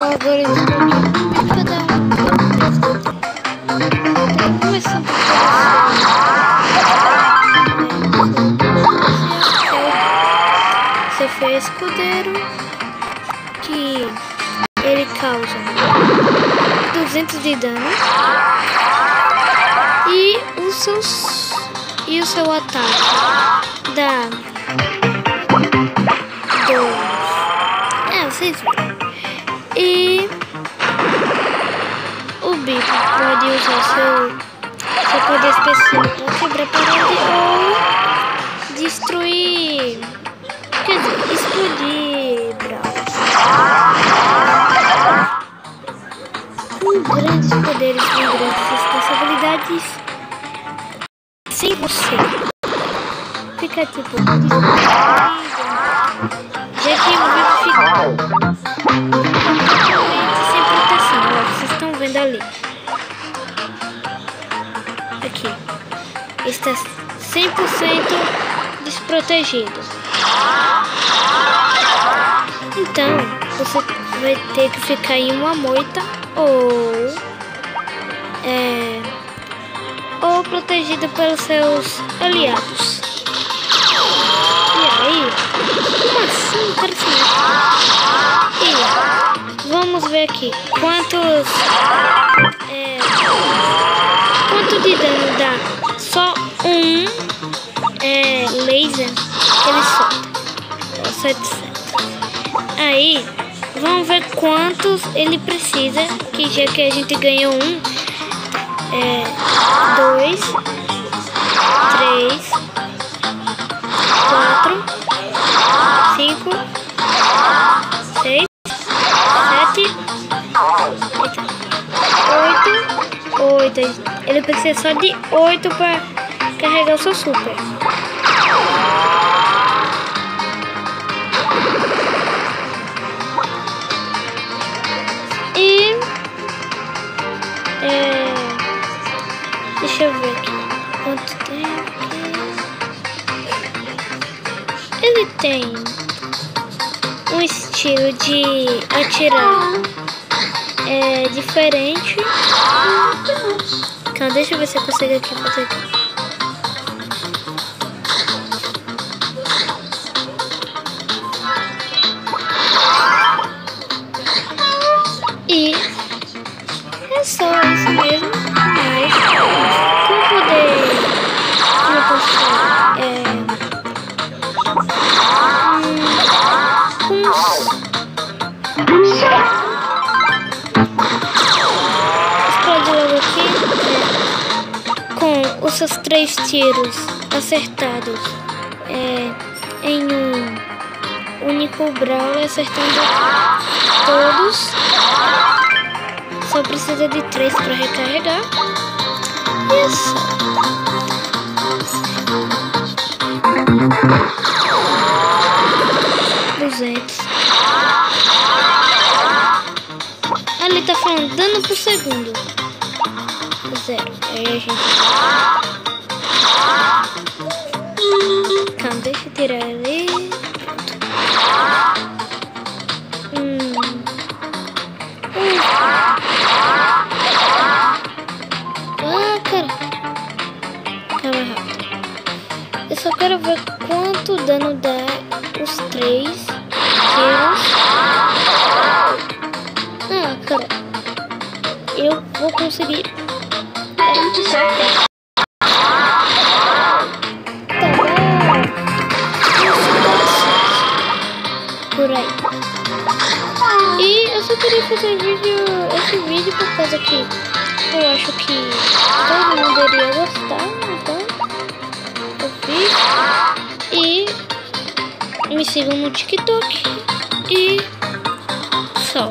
Agora eu para dar um começando Você fez escudeiro que ele causa 200 de dano e os seus e o seu ataque dá 2 é vocês viram pode usar seu, seu poder especial para quebrar parede ou destruir. Quer dizer, explodir. Com grandes poderes e grandes responsabilidades. Sem você. Fica tipo. Já que o bico fica Está 100% desprotegido. Então, você vai ter que ficar em uma moita ou é, ou protegido pelos seus aliados. E aí? Como assim? Cara? E vamos ver aqui quantos é, quanto de dano 700. Aí vamos ver quantos ele precisa, que já que a gente ganhou um, é, dois, três, quatro, cinco, seis, sete, oito, oito. Ele precisa só de oito para carregar o seu super. Deixa eu ver aqui quanto tempo. Ele tem um estilo de atirar é diferente. Calma, deixa eu ver se eu consigo aqui fazer aqui. E é só isso os seus três tiros acertados é, em um único brawl, acertando todos. Só precisa de três para recarregar. Isso. Duzentos. Ali tá falando dano por segundo. Aí a gente. Calma, deixa eu tirar ali. Hum. Ah, cara. Calma rápido. Eu só quero ver quanto dano dá os três tiros. Ah, cara. Eu vou conseguir. Por aí. E eu só queria fazer vídeo, esse vídeo por causa que eu acho que todo mundo iria gostar, então eu fiz. E me sigam no TikTok e só.